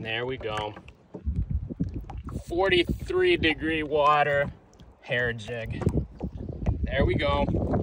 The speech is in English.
And there we go. 43 degree water hair jig. There we go.